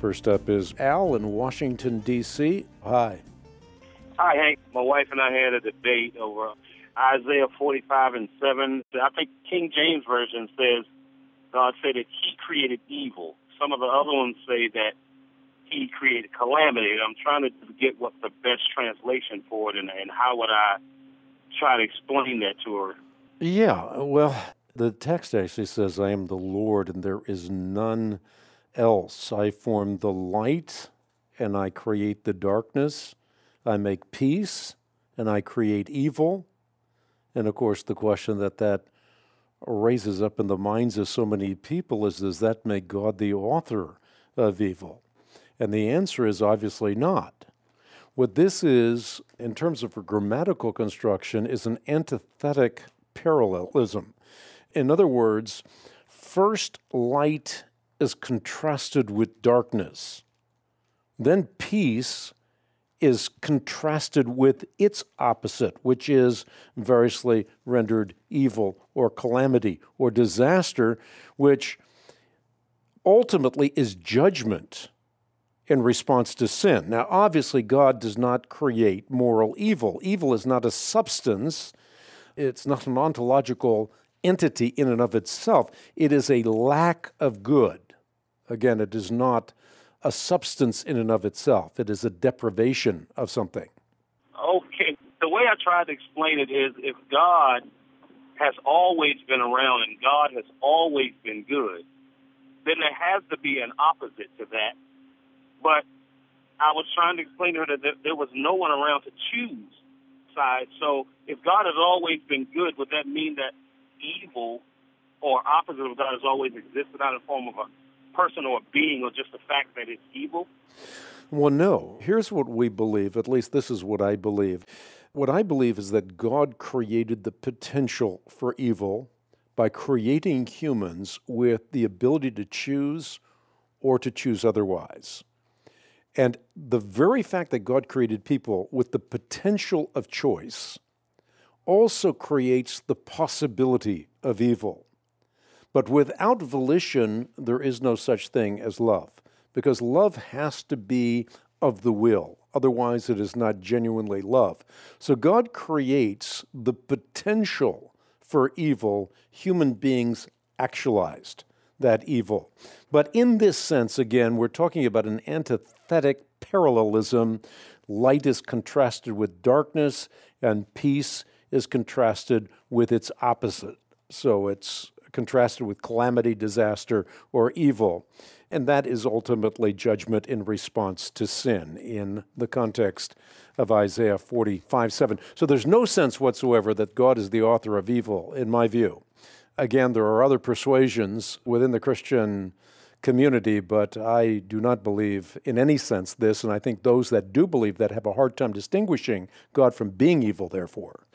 First up is Al in Washington, D.C. Hi. Hi, Hank. My wife and I had a debate over uh, Isaiah 45 and 7. I think King James Version says God said that He created evil. Some of the other ones say that He created calamity. I'm trying to get what the best translation for it and, and how would I try to explain that to her. Yeah, well, the text actually says, I am the Lord and there is none else. I form the light and I create the darkness. I make peace and I create evil. And of course, the question that that raises up in the minds of so many people is Does that make God the author of evil? And the answer is obviously not. What this is, in terms of grammatical construction, is an antithetic parallelism. In other words, first light is contrasted with darkness. Then peace is contrasted with its opposite, which is variously rendered evil or calamity or disaster, which ultimately is judgment in response to sin. Now, obviously, God does not create moral evil. Evil is not a substance, it's not an ontological entity in and of itself. It is a lack of good. Again, it is not a substance in and of itself, it is a deprivation of something. Okay. The way I try to explain it is if God has always been around and God has always been good, then there has to be an opposite to that. But I was trying to explain to her that there was no one around to choose sides. So if God has always been good, would that mean that evil or opposite of God has always existed out in the form of a person or a being or just the fact that it's evil? Well, no. Here's what we believe, at least this is what I believe. What I believe is that God created the potential for evil by creating humans with the ability to choose or to choose otherwise. And the very fact that God created people with the potential of choice also creates the possibility of evil. But without volition, there is no such thing as love, because love has to be of the will. Otherwise, it is not genuinely love. So God creates the potential for evil, human beings actualized that evil. But in this sense, again, we're talking about an antithetic parallelism. Light is contrasted with darkness, and peace is contrasted with its opposite. So it's contrasted with calamity, disaster, or evil. And that is ultimately judgment in response to sin in the context of Isaiah 45 7. So there's no sense whatsoever that God is the author of evil, in my view. Again, there are other persuasions within the Christian community, but I do not believe in any sense this, and I think those that do believe that have a hard time distinguishing God from being evil, therefore.